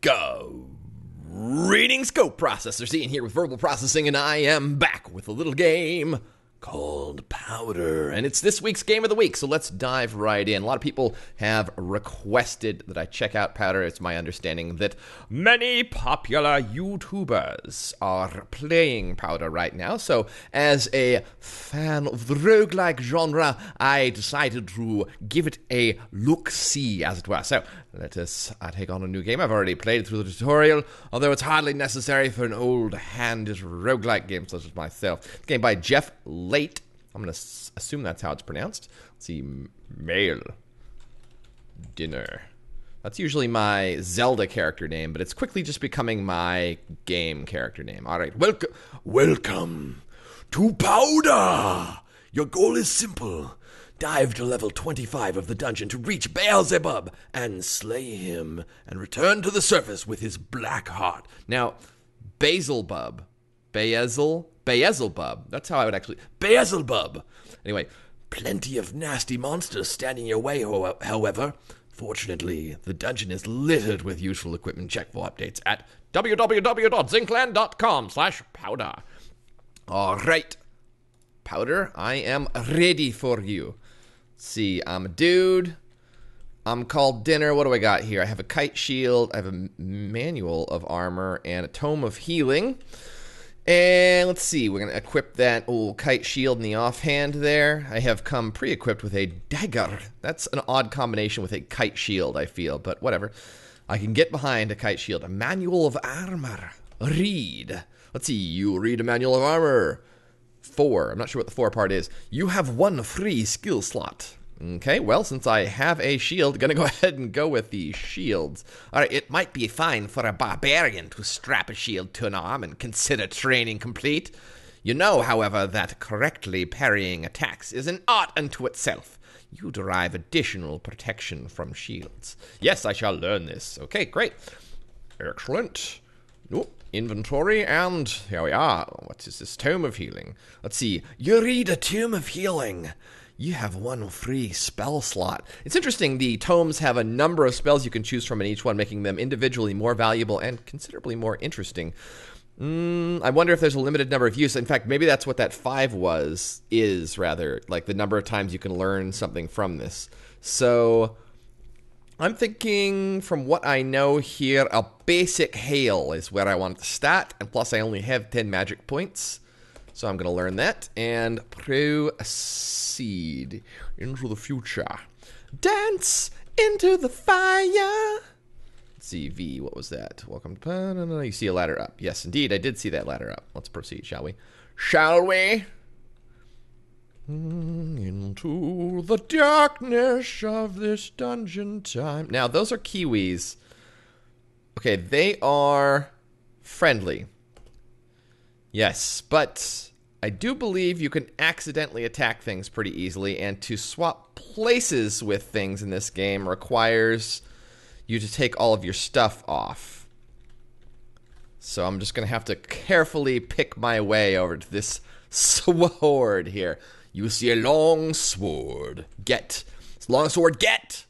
Go. Reading scope processor, Ian here with verbal processing, and I am back with a little game called Powder. And it's this week's game of the week, so let's dive right in. A lot of people have requested that I check out Powder. It's my understanding that many popular YouTubers are playing Powder right now. So, as a fan of the roguelike genre, I decided to give it a look see, as it were. So, let us take on a new game. I've already played through the tutorial, although it's hardly necessary for an old handed roguelike game such as myself. It's game by Jeff Lait. I'm going to assume that's how it's pronounced. Let's see. Mail. Dinner. That's usually my Zelda character name, but it's quickly just becoming my game character name. All right. Welcome. Welcome to Powder. Your goal is simple. Dive to level 25 of the dungeon to reach Beelzebub and slay him and return to the surface with his black heart. Now, Basilbub. Beelzebub. Beelzebub. That's how I would actually. Beelzebub. Anyway, plenty of nasty monsters standing your way, however. Fortunately, the dungeon is littered with useful equipment. Check for updates at www.zincland.com slash powder. All right. Powder, I am ready for you. See, I'm a dude. I'm called dinner. What do I got here? I have a kite shield. I have a manual of armor and a tome of healing. And let's see, we're going to equip that old kite shield in the offhand there. I have come pre equipped with a dagger. That's an odd combination with a kite shield, I feel, but whatever. I can get behind a kite shield. A manual of armor. Read. Let's see, you read a manual of armor. Four. I'm not sure what the four part is. You have one free skill slot. Okay, well, since I have a shield, gonna go ahead and go with the shields. Alright, it might be fine for a barbarian to strap a shield to an arm and consider training complete. You know, however, that correctly parrying attacks is an art unto itself. You derive additional protection from shields. Yes, I shall learn this. Okay, great. Excellent. Nope. Inventory, and here we are. What is this? Tome of Healing. Let's see. You read a Tome of Healing. You have one free spell slot. It's interesting, the tomes have a number of spells you can choose from in each one, making them individually more valuable and considerably more interesting. Mm, I wonder if there's a limited number of use. In fact, maybe that's what that five was, is rather, like the number of times you can learn something from this. So, I'm thinking, from what I know here, a basic hail is where I want to start, and plus I only have 10 magic points. So I'm going to learn that and into the future. Dance into the fire. Let's see, V, what was that? Welcome to. No, no, no, you see a ladder up. Yes, indeed, I did see that ladder up. Let's proceed, shall we? Shall we? Mm, into the darkness of this dungeon time. Now, those are Kiwis. Okay, they are friendly. Yes, but I do believe you can accidentally attack things pretty easily, and to swap places with things in this game requires you to take all of your stuff off. So I'm just going to have to carefully pick my way over to this sword here. You see a long sword. Get. Long sword. Get.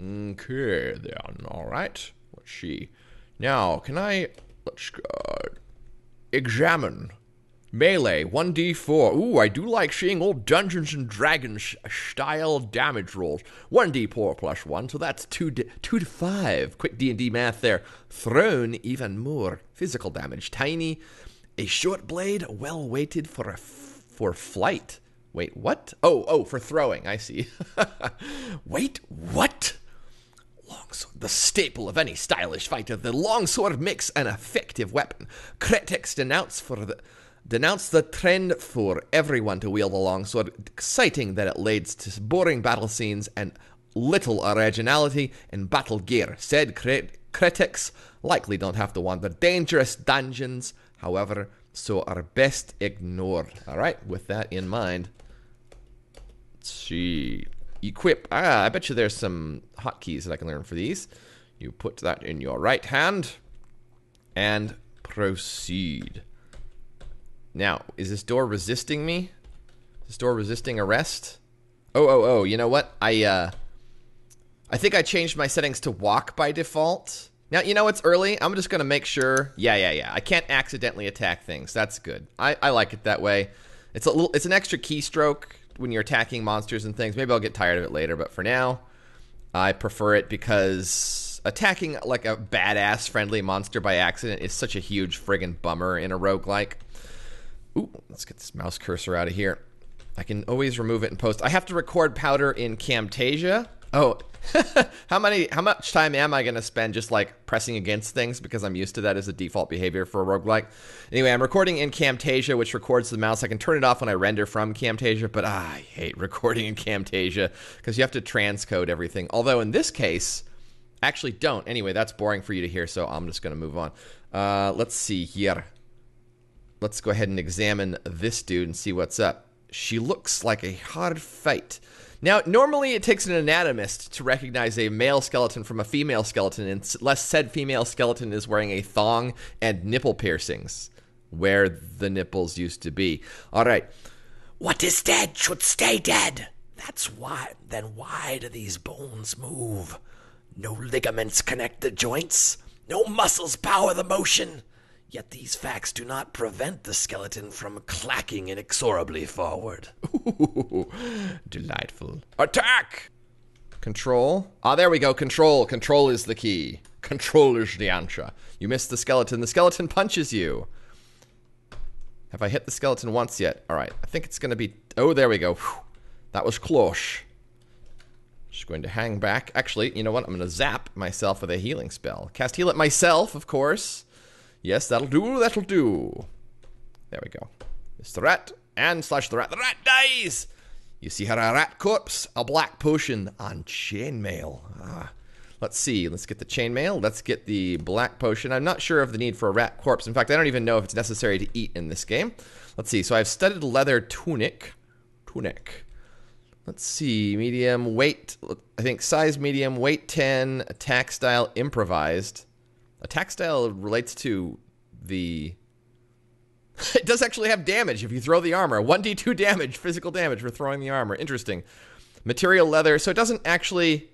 Okay, then. All right. Let's see. Now, can I. Let's uh, examine. Melee, 1d4. Ooh, I do like seeing old Dungeons and Dragons style damage rolls. 1d4 plus 1, so that's 2 to, 2 to 5. Quick D&D math there. Thrown, even more. Physical damage, tiny. A short blade, well weighted for for flight. Wait, what? Oh, oh, for throwing. I see. Wait, what? Longsword, the staple of any stylish fighter, the longsword makes an effective weapon. Critics denounce for the denounce the trend for everyone to wield the longsword, citing that it leads to boring battle scenes and little originality in battle gear. Said crit- critics likely don't have to wander dangerous dungeons, however, so are best ignored. All right, with that in mind, let's see. Equip. Ah, I bet you there's some hotkeys that I can learn for these. You put that in your right hand and proceed. Now, is this door resisting me? Is this door resisting arrest? Oh, oh, oh, you know what? I, uh, I think I changed my settings to walk by default Now, you know it's early. I'm just going to make sure. Yeah, yeah, yeah. I can't accidentally attack things. That's good. I, I like it that way. It's a little. It's an extra keystroke when you're attacking monsters and things. Maybe I'll get tired of it later, but for now, I prefer it because attacking like a badass friendly monster by accident is such a huge friggin' bummer in a roguelike. Ooh, let's get this mouse cursor out of here. I can always remove it in post. I have to record powder in Camtasia. Oh, how many how much time am I going to spend just like pressing against things because I'm used to that as a default behavior for a roguelike. Anyway, I'm recording in Camtasia which records the mouse. I can turn it off when I render from Camtasia, but ah, I hate recording in Camtasia because you have to transcode everything. Although in this case, actually don't. Anyway, that's boring for you to hear, so I'm just going to move on. Uh, let's see here. Let's go ahead and examine this dude and see what's up. She looks like a hard fight. Now, normally it takes an anatomist to recognize a male skeleton from a female skeleton, unless said female skeleton is wearing a thong and nipple piercings, where the nipples used to be. All right. What is dead should stay dead. That's why. Then why do these bones move? No ligaments connect the joints. No muscles power the motion. Yet these facts do not prevent the skeleton from clacking inexorably forward. Ooh, delightful. Attack! Control. Ah, there we go. Control. Control is the key. Control is the answer. You missed the skeleton. The skeleton punches you. Have I hit the skeleton once yet? All right. I think it's going to be... Oh, there we go. Whew. That was close. Just going to hang back. Actually, you know what? I'm going to zap myself with a healing spell. Cast heal it myself, of course. Yes, that'll do, that'll do. There we go. It's the rat, and slash the rat. The rat dies! You see her a rat corpse, a black potion, and chainmail. Ah. Let's see. Let's get the chainmail. Let's get the black potion. I'm not sure of the need for a rat corpse. In fact, I don't even know if it's necessary to eat in this game. Let's see. So I've studded leather tunic. Tunic. Let's see. Medium weight. I think size medium, weight 10, attack style improvised. Attack style relates to the. it does actually have damage if you throw the armor. 1d2 damage, physical damage for throwing the armor. Interesting. Material leather, so it doesn't actually.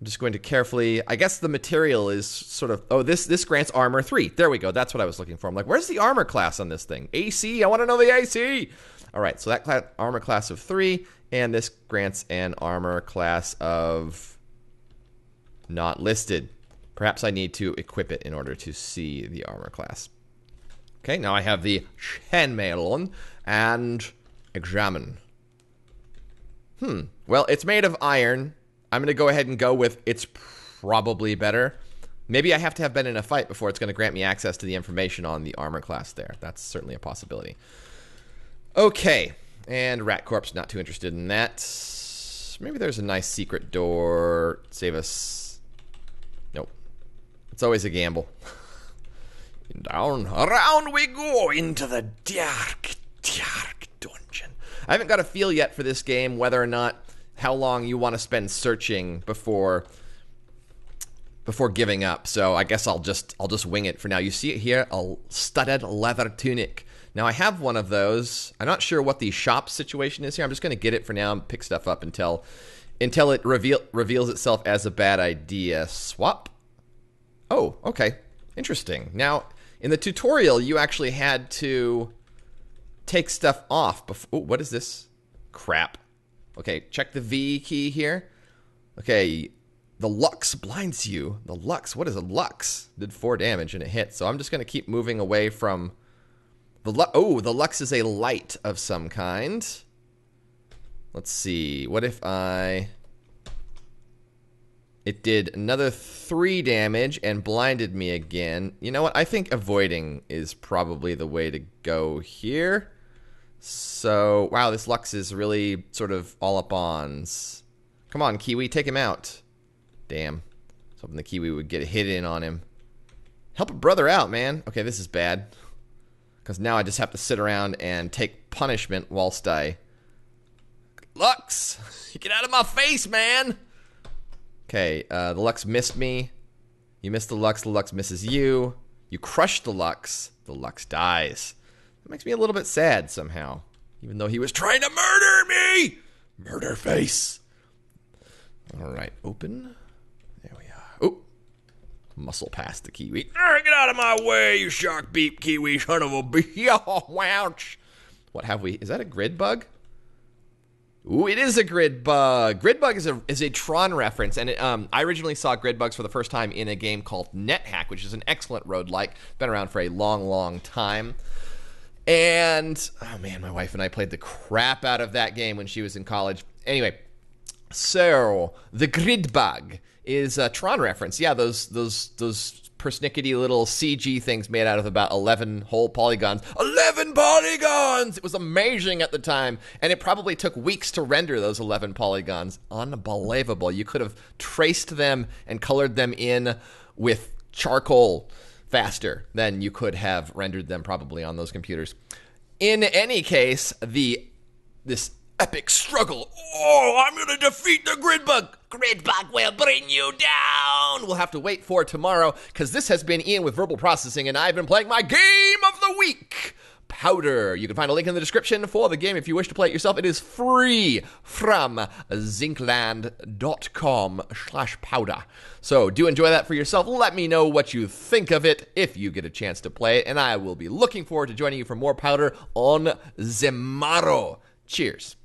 I'm just going to carefully. I guess the material is sort of. Oh, this this grants armor three. There we go. That's what I was looking for. I'm like, where's the armor class on this thing? AC. I want to know the AC. All right, so that cl- armor class of three, and this grants an armor class of not listed. Perhaps I need to equip it in order to see the armor class. Okay, now I have the chainmail on and examine. Hmm. Well, it's made of iron. I'm going to go ahead and go with it's probably better. Maybe I have to have been in a fight before it's going to grant me access to the information on the armor class there. That's certainly a possibility. Okay. And Rat Corpse, not too interested in that. Maybe there's a nice secret door. Save us it's always a gamble. Down, around we go into the dark, dark dungeon. I haven't got a feel yet for this game whether or not how long you want to spend searching before before giving up. So I guess I'll just I'll just wing it for now. You see it here, a studded leather tunic. Now I have one of those. I'm not sure what the shop situation is here. I'm just going to get it for now and pick stuff up until until it reveal reveals itself as a bad idea. Swap. Oh, okay. Interesting. Now, in the tutorial, you actually had to take stuff off before. Oh, what is this? Crap. Okay, check the V key here. Okay, the Lux blinds you. The Lux, what is a Lux? Did four damage and it hit. So I'm just going to keep moving away from the Lux. Oh, the Lux is a light of some kind. Let's see. What if I it did another three damage and blinded me again. You know what? I think avoiding is probably the way to go here. So, wow, this Lux is really sort of all up ons. Come on, Kiwi, take him out. Damn. I hoping the Kiwi would get a hit in on him. Help a brother out, man. Okay, this is bad. Because now I just have to sit around and take punishment whilst I... Lux! Get out of my face, man! Okay, uh, the Lux missed me. You missed the Lux, the Lux misses you. You crush the Lux, the Lux dies. That makes me a little bit sad somehow. Even though he was trying to murder me! Murder face! Alright, open. There we are. Oh! muscle past the kiwi. Get out of my way, you shark beep kiwi son of a bitch. Ouch. What have we? Is that a grid bug? Ooh, it is a grid bug. Grid bug is a is a Tron reference, and it, um, I originally saw grid bugs for the first time in a game called NetHack, which is an excellent roguelike. Been around for a long, long time. And oh man, my wife and I played the crap out of that game when she was in college. Anyway, so the grid bug is a Tron reference. Yeah, those those those persnickety little CG things made out of about 11 whole polygons. 11 polygons! It was amazing at the time, and it probably took weeks to render those 11 polygons. Unbelievable. You could have traced them and colored them in with charcoal faster than you could have rendered them probably on those computers. In any case, the this epic struggle. Oh, I'm gonna defeat the Gridbug. Gridbug will bring you down. We'll have to wait for tomorrow because this has been Ian with Verbal Processing, and I've been playing my game of the week. Powder. You can find a link in the description for the game if you wish to play it yourself. It is free from zincland.com slash powder. So do enjoy that for yourself. Let me know what you think of it if you get a chance to play it, and I will be looking forward to joining you for more powder on Zemaro. Cheers.